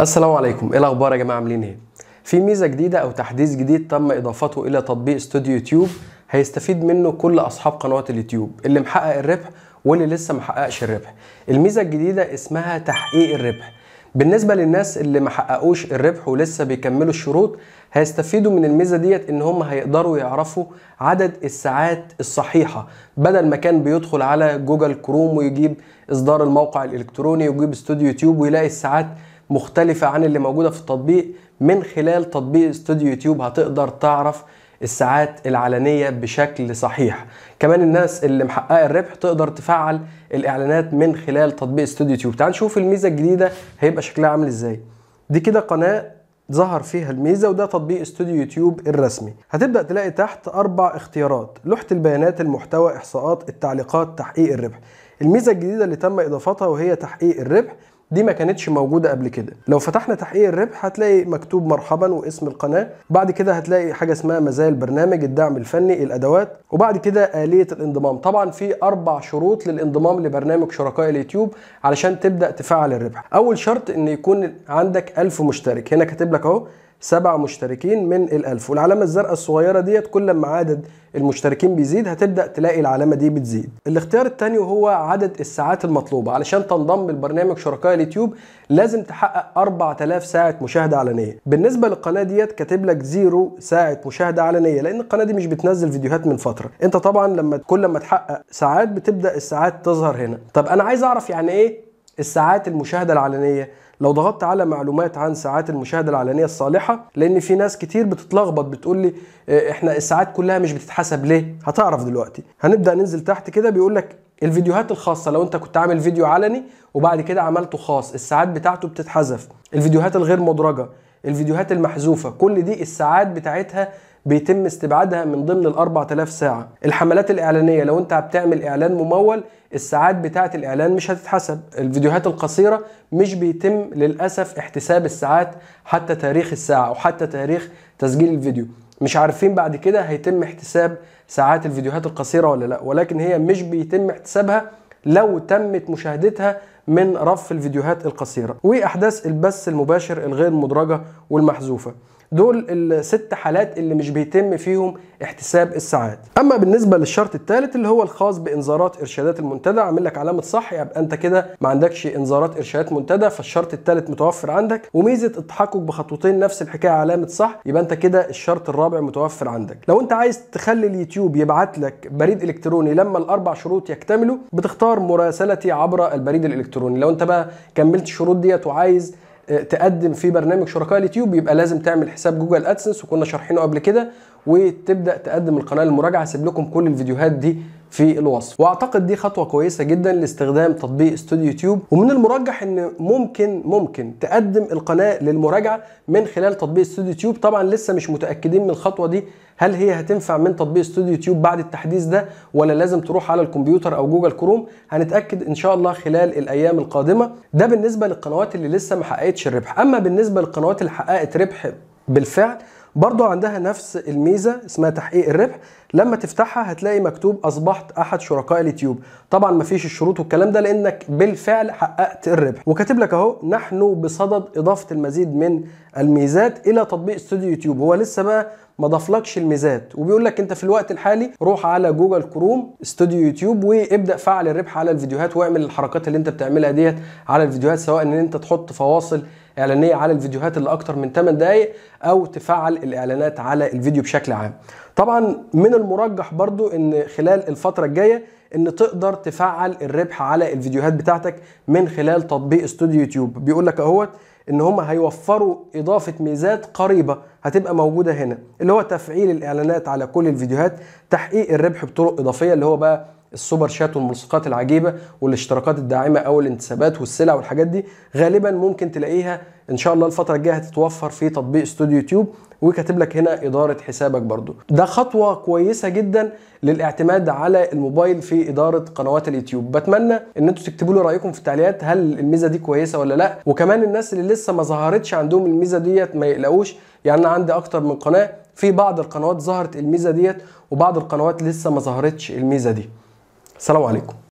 السلام عليكم. إيه الأخبار يا جماعة عاملين إيه؟ في ميزة جديدة أو تحديث جديد تم إضافته إلى تطبيق استوديو يوتيوب هيستفيد منه كل أصحاب قنوات اليوتيوب اللي محقق الربح واللي لسه محققش الربح. الميزة الجديدة اسمها تحقيق الربح. بالنسبة للناس اللي محققوش الربح ولسه بيكملوا الشروط هيستفيدوا من الميزة ديت إن هم هيقدروا يعرفوا عدد الساعات الصحيحة. بدل ما كان بيدخل على جوجل كروم ويجيب إصدار الموقع الإلكتروني ويجيب استوديو يوتيوب ويلاقي الساعات مختلفة عن اللي موجودة في التطبيق. من خلال تطبيق استوديو يوتيوب هتقدر تعرف الساعات العلنية بشكل صحيح. كمان الناس اللي محققة الربح تقدر تفعل الإعلانات من خلال تطبيق استوديو يوتيوب. تعال نشوف الميزة الجديدة هيبقى شكلها عامل إزاي. دي كده قناة ظهر فيها الميزة وده تطبيق استوديو يوتيوب الرسمي. هتبدأ تلاقي تحت أربع اختيارات لوحة البيانات المحتوى إحصاءات التعليقات تحقيق الربح. الميزة الجديدة اللي تم إضافتها وهي تحقيق الربح دي ما كانتش موجودة قبل كده. لو فتحنا تحقيق الربح هتلاقي مكتوب مرحبا واسم القناة. بعد كده هتلاقي حاجة اسمها مزايا البرنامج الدعم الفني الأدوات. وبعد كده آلية الانضمام. طبعا في أربع شروط للانضمام لبرنامج شركاء اليوتيوب علشان تبدأ تفعل الربح. أول شرط إن يكون عندك 1000 مشترك. هنا كاتب لك أهو سبع مشتركين من الألف. والعلامة الزرقاء الصغيرة ديت كل ما عدد المشتركين بيزيد هتبدأ تلاقي العلامة دي بتزيد. الاختيار الثاني وهو عدد الساعات المطلوبة. علشان تنضم لبرنامج شركاء اليوتيوب لازم تحقق 4000 ساعة مشاهدة علنية. بالنسبة للقناة ديت كاتب لك zero ساعة مشاهدة علنية لأن القناة دي مش بتنزل فيديوهات من فترة. أنت طبعا لما كل ما تحقق ساعات بتبدأ الساعات تظهر هنا. طب أنا عايز أعرف يعني إيه الساعات المشاهدة العلنية. لو ضغطت على معلومات عن ساعات المشاهدة العلنية الصالحة لأن في ناس كتير بتتلخبط بتقول لي إحنا الساعات كلها مش بتتحسب ليه؟ هتعرف دلوقتي. هنبدأ ننزل تحت كده بيقول لك الفيديوهات الخاصة. لو أنت كنت عامل فيديو علني وبعد كده عملته خاص الساعات بتاعته بتتحذف. الفيديوهات الغير مدرجة الفيديوهات المحذوفة كل دي الساعات بتاعتها بيتم استبعادها من ضمن ال 4000 ساعة. الحملات الإعلانية لو أنت بتعمل إعلان ممول الساعات بتاعة الإعلان مش هتتحسب. الفيديوهات القصيرة مش بيتم للأسف احتساب الساعات حتى تاريخ الساعة أو حتى تاريخ تسجيل الفيديو. مش عارفين بعد كده هيتم احتساب ساعات الفيديوهات القصيرة ولا لا. ولكن هي مش بيتم احتسابها لو تمت مشاهدتها من رف الفيديوهات القصيرة. وأحداث البث المباشر الغير مدرجة والمحذوفة. دول الست حالات اللي مش بيتم فيهم احتساب الساعات. أما بالنسبة للشرط الثالث اللي هو الخاص بإنذارات إرشادات المنتدى عامل لك علامة صح يبقى أنت كده ما عندكش إنذارات إرشادات منتدى فالشرط الثالث متوفر عندك. وميزة التحقق بخطوتين نفس الحكاية علامة صح يبقى أنت كده الشرط الرابع متوفر عندك. لو أنت عايز تخلي اليوتيوب يبعت لك بريد إلكتروني لما الأربع شروط يكتملوا بتختار مراسلتي عبر البريد الإلكتروني. لو أنت بقى كملت الشروط ديت وعايز تقدم في برنامج شركاء اليوتيوب يبقى لازم تعمل حساب جوجل أدسنس وكنا شارحينه قبل كده. وتبدأ تقدم القناة للمراجعه هسيب لكم كل الفيديوهات دي في الوصف. وأعتقد دي خطوة كويسة جدا لاستخدام تطبيق استوديو يوتيوب. ومن المرجح إن ممكن ممكن تقدم القناة للمراجعة من خلال تطبيق استوديو يوتيوب. طبعا لسه مش متأكدين من الخطوة دي هل هي هتنفع من تطبيق استوديو يوتيوب بعد التحديث ده ولا لازم تروح على الكمبيوتر أو جوجل كروم؟ هنتأكد إن شاء الله خلال الأيام القادمة. ده بالنسبة للقنوات اللي لسه ما حققتش الربح. أما بالنسبة للقنوات اللي حققت ربح بالفعل برضو عندها نفس الميزة اسمها تحقيق الربح. لما تفتحها هتلاقي مكتوب أصبحت أحد شركاء اليوتيوب. طبعا مفيش الشروط والكلام ده لأنك بالفعل حققت الربح. وكاتب لك أهو نحن بصدد إضافة المزيد من الميزات إلى تطبيق استوديو يوتيوب. هو لسه بقى ما ضافلكش الميزات. وبيقول لك أنت في الوقت الحالي روح على جوجل كروم استوديو يوتيوب وابدأ فعل الربح على الفيديوهات واعمل الحركات اللي أنت بتعملها ديت على الفيديوهات سواء إن أنت تحط فواصل إعلانية على الفيديوهات اللي أكتر من 8 دقائق أو تفعل الإعلانات على الفيديو بشكل عام. طبعا من المرجح برضو إن خلال الفترة الجاية إن تقدر تفعل الربح على الفيديوهات بتاعتك من خلال تطبيق استوديو يوتيوب. بيقول لك أهوت إن هم هيوفروا إضافة ميزات قريبة هتبقى موجودة هنا اللي هو تفعيل الإعلانات على كل الفيديوهات تحقيق الربح بطرق إضافية اللي هو بقى السوبر شات والملصقات العجيبة والاشتراكات الداعمة أو الانتسابات والسلع والحاجات دي غالبا ممكن تلاقيها إن شاء الله الفترة الجاية هتتوفر في تطبيق استوديو يوتيوب وكاتب لك هنا إدارة حسابك برضو. ده خطوة كويسة جدا للاعتماد على الموبايل في إدارة قنوات اليوتيوب. بتمنى إن أنتوا تكتبوا لي رأيكم في التعليقات هل الميزة دي كويسة ولا لأ؟ وكمان الناس اللي لسه ما ظهرتش عندهم الميزة ديت ما يقلقوش يعني أنا عندي أكتر من قناة في بعض القنوات ظهرت الميزة ديت وبعض القنوات لسه ما ظهرتش الميزة دي. السلام عليكم.